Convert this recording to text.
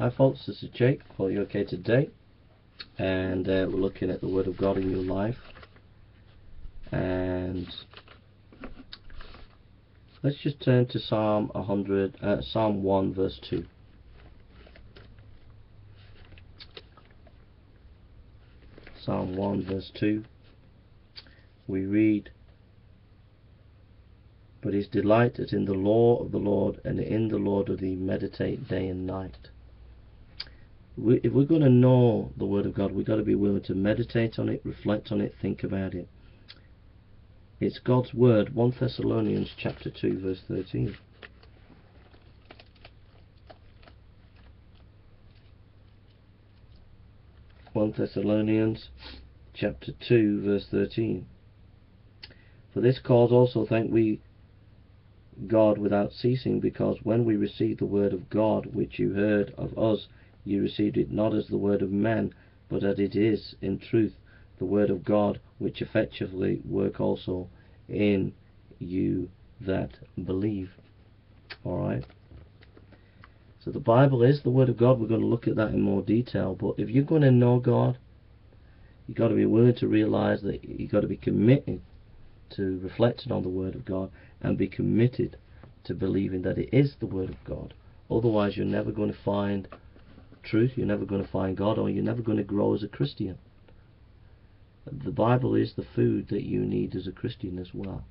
Hi folks, this is Jake. Are you okay today? And uh, we're looking at the Word of God in your life. And let's just turn to Psalm 100, uh, Psalm 1, verse 2. Psalm 1, verse 2. We read, But his delight is in the law of the Lord, and in the Lord doth he meditate day and night we, if we're going to know the Word of God, we've got to be willing to meditate on it, reflect on it, think about it. It's God's Word, 1 Thessalonians chapter 2, verse 13. One Thessalonians chapter 2 verse 13 For this cause also thank we God without ceasing because when we received the word of God which you heard of us you received it not as the word of man, but as it is in truth the word of God, which effectually work also in you that believe. Alright? So the Bible is the word of God. We're going to look at that in more detail. But if you're going to know God, you've got to be willing to realize that you've got to be committed to reflecting on the word of God and be committed to believing that it is the word of God. Otherwise, you're never going to find truth, you're never going to find God, or you're never going to grow as a Christian. The Bible is the food that you need as a Christian as well.